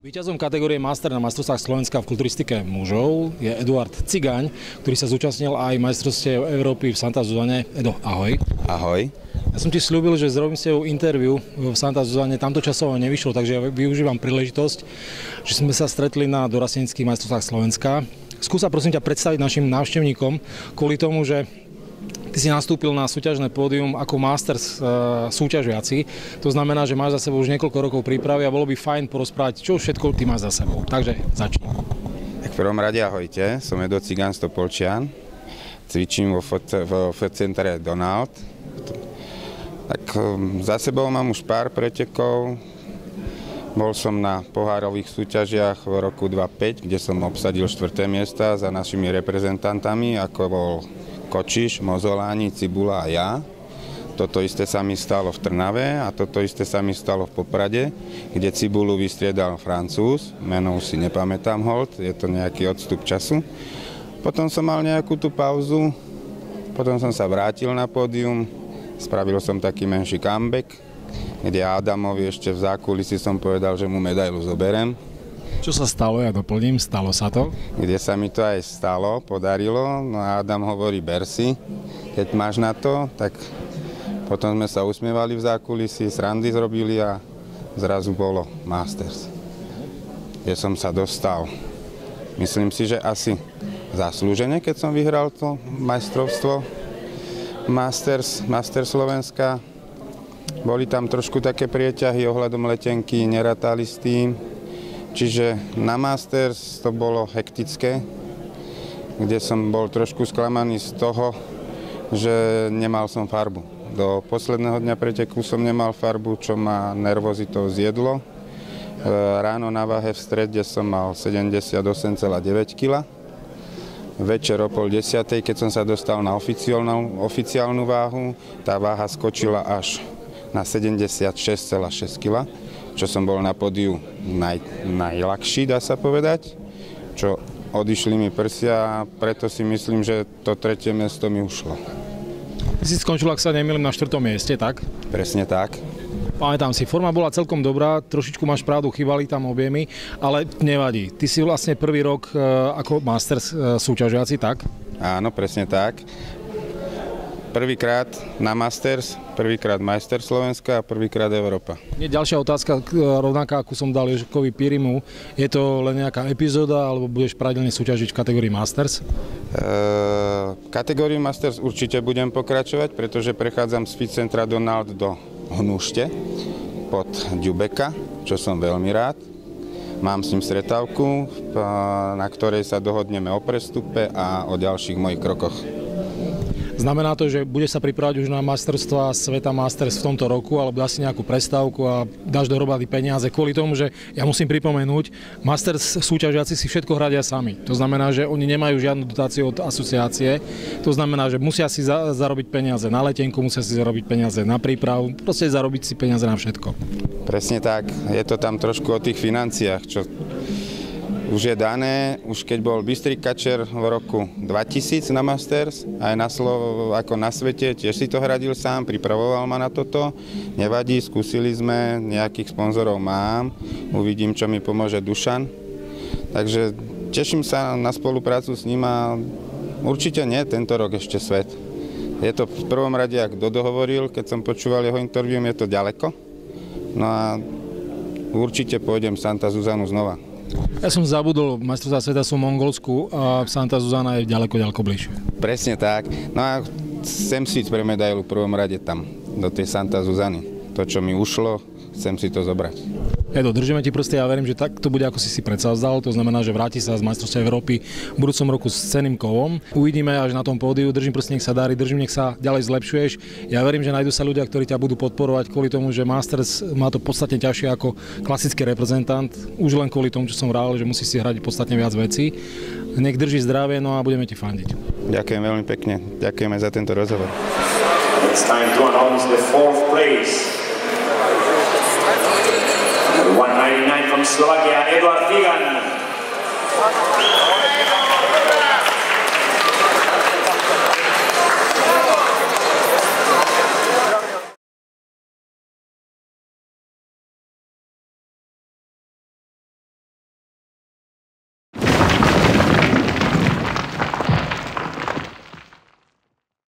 Výťazom kategórie Master na majstrovstvách Slovenska v kulturistike mužov je Eduard Cigaň, ktorý sa zúčastnil aj majstrovstiev Európy v Santa Zuzane. Edo, ahoj. Ahoj. Ja som ti slúbil, že zrobím s tebou interviu v Santa Zuzane. Tamto časovo nevyšlo, takže ja využívam príležitosť, že sme sa stretli na dorasteneckých majstrovstvách Slovenska. Skúsa prosím ťa predstaviť našim návštevníkom kvôli tomu, že Ty si nastúpil na súťažné pódium ako masters e, súťažiaci. To znamená, že máš za sebou už niekoľko rokov prípravy a bolo by fajn porozprávať, čo všetko ty máš za sebou. Takže začni. Tak v prvom rade ahojte, som Edo Cigán Stopolčian. Cvičím vo, vo centre Donald. Tak um, za sebou mám už pár pretekov. Bol som na pohárových súťažiach v roku 2005, kde som obsadil štvrté miesta za našimi reprezentantami, ako bol Kočiš, Mozoláni, Cibula a ja. Toto isté sa mi stalo v Trnave a toto isté sa mi stalo v Poprade, kde Cibulu vystriedal Francúz, meno si nepamätám hold, je to nejaký odstup času. Potom som mal nejakú tú pauzu, potom som sa vrátil na pódium, spravil som taký menší comeback, kde Adamovi ešte v zákulisi som povedal, že mu medailu zoberem, čo sa stalo, ja doplním, stalo sa to? Kde sa mi to aj stalo, podarilo, no a Adam hovorí, ber si, keď máš na to, tak potom sme sa usmievali v zákulisi, srandy zrobili a zrazu bolo Masters. Kde som sa dostal. Myslím si, že asi zaslúžene, keď som vyhral to majstrovstvo Masters, Masters Slovenska. Boli tam trošku také prieťahy ohľadom letenky, neratali s tým Čiže na Masters to bolo hektické, kde som bol trošku sklamaný z toho, že nemal som farbu. Do posledného dňa preteku som nemal farbu, čo ma nervozitou zjedlo. E, ráno na váhe v strede som mal 78,9 kg. Večer o pol desiatej, keď som sa dostal na oficiálnu, oficiálnu váhu, tá váha skočila až na 76,6 kg čo som bol na podiu naj, najľahší, dá sa povedať, čo odišli mi prsia a preto si myslím, že to tretie miesto mi ušlo. Si skončil, ak sa nemýlim, na štvrtom mieste, tak? Presne tak. Pamätám si, forma bola celkom dobrá, trošičku máš pravdu, chýbali tam objemy, ale nevadí. Ty si vlastne prvý rok e, ako master e, súťažiaci, tak? Áno, presne tak. Prvýkrát na Masters, prvýkrát majster Slovenska a prvýkrát Európa. Je ďalšia otázka, rovnaká ako som dal Ježkovi Pirimu. Je to len nejaká epizóda, alebo budeš pravidelne súťažiť v kategórii Masters? v kategórii Masters určite budem pokračovať, pretože prechádzam z Fit Centra Donald do Hnušte pod Ďubeka, čo som veľmi rád. Mám s ním stretávku, na ktorej sa dohodneme o prestupe a o ďalších mojich krokoch. Znamená to, že bude sa pripravať už na masterstva sveta Masters v tomto roku, alebo dá si nejakú prestávku a dáš dohromady peniaze kvôli tomu, že ja musím pripomenúť, Masters súťažiaci si všetko hradia sami. To znamená, že oni nemajú žiadnu dotáciu od asociácie. To znamená, že musia si za, zarobiť peniaze na letenku, musia si zarobiť peniaze na prípravu, proste zarobiť si peniaze na všetko. Presne tak. Je to tam trošku o tých financiách, čo už je dané, už keď bol Bystrý Kačer v roku 2000 na Masters, aj na Slovo, ako na svete, tiež si to hradil sám, pripravoval ma na toto. Nevadí, skúsili sme, nejakých sponzorov mám, uvidím, čo mi pomôže Dušan. Takže teším sa na spoluprácu s ním a určite nie tento rok ešte svet. Je to v prvom rade, ak Dodo hovoril, keď som počúval jeho interviu, je to ďaleko. No a určite pôjdem Santa Zuzanu znova. Ja som zabudol, majstrovstvá sveta sú v Mongolsku a Santa Zuzana je ďaleko, ďaleko bližšie. Presne tak. No a chcem si pre medailu v prvom rade tam, do tej Santa Zuzany. To, čo mi ušlo, chcem si to zobrať. Edo, držíme ti proste, ja verím, že tak to bude, ako si si predsavzal, to znamená, že vráti sa z majstrovstva Európy v budúcom roku s ceným kovom. Uvidíme až na tom pódiu, držím proste, nech sa darí, držím, nech sa ďalej zlepšuješ. Ja verím, že nájdú sa ľudia, ktorí ťa budú podporovať kvôli tomu, že Masters má to podstatne ťažšie ako klasický reprezentant, už len kvôli tomu, čo som vrál, že musí si hrať podstatne viac vecí. Nech drží zdravie, no a budeme ti fandiť. Ďakujem veľmi pekne, ďakujeme za tento rozhovor. It's time to announce the fourth place. 199 from Slovakia, Eduard Figan.